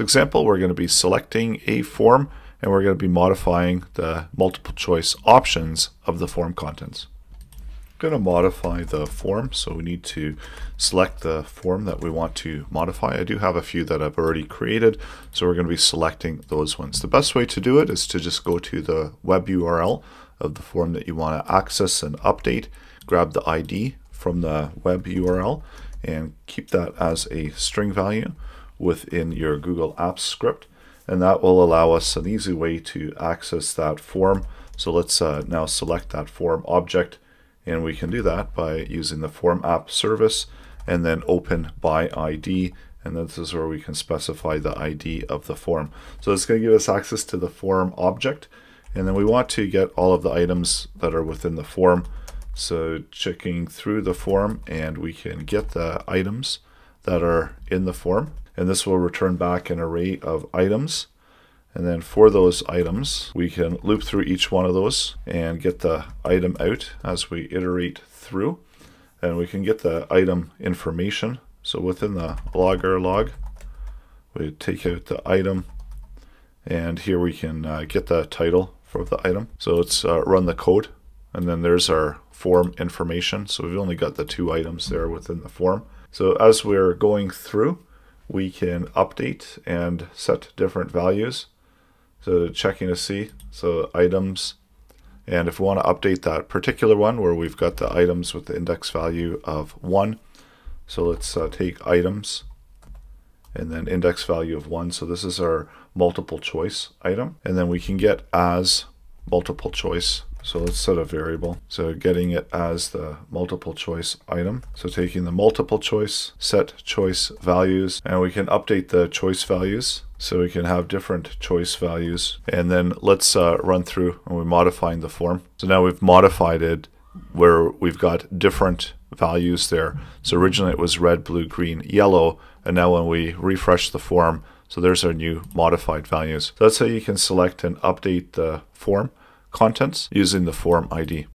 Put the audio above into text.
Example, we're going to be selecting a form and we're going to be modifying the multiple choice options of the form contents. I'm going to modify the form, so we need to select the form that we want to modify. I do have a few that I've already created, so we're going to be selecting those ones. The best way to do it is to just go to the web URL of the form that you want to access and update, grab the ID from the web URL, and keep that as a string value within your Google Apps script and that will allow us an easy way to access that form. So let's uh, now select that form object and we can do that by using the form app service and then open by ID and this is where we can specify the ID of the form. So it's going to give us access to the form object and then we want to get all of the items that are within the form. So checking through the form and we can get the items that are in the form and this will return back an array of items. And then for those items, we can loop through each one of those and get the item out as we iterate through. And we can get the item information. So within the logger log, we take out the item and here we can uh, get the title for the item. So let's uh, run the code and then there's our form information. So we've only got the two items there within the form. So as we're going through, we can update and set different values. So checking to see, so items, and if we want to update that particular one where we've got the items with the index value of 1, so let's uh, take items and then index value of 1. So this is our multiple choice item. And then we can get as multiple choice so let's set a variable. So getting it as the multiple choice item. So taking the multiple choice, set choice values, and we can update the choice values. So we can have different choice values. And then let's uh, run through and we're modifying the form. So now we've modified it where we've got different values there. So originally it was red, blue, green, yellow. And now when we refresh the form, so there's our new modified values. So that's how you can select and update the form contents using the form ID.